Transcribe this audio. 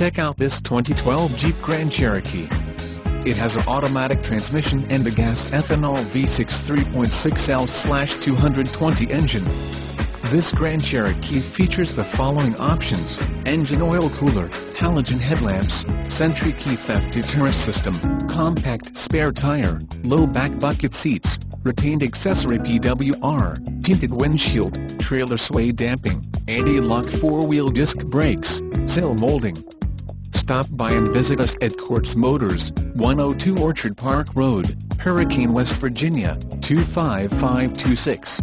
Check out this 2012 Jeep Grand Cherokee. It has an automatic transmission and a gas ethanol V6 3.6L-220 engine. This Grand Cherokee features the following options, engine oil cooler, halogen headlamps, Sentry key theft deterrent system, compact spare tire, low back bucket seats, retained accessory PWR, tinted windshield, trailer sway damping, anti-lock four-wheel disc brakes, sill molding. Stop by and visit us at Courts Motors, 102 Orchard Park Road, Hurricane, West Virginia, 25526.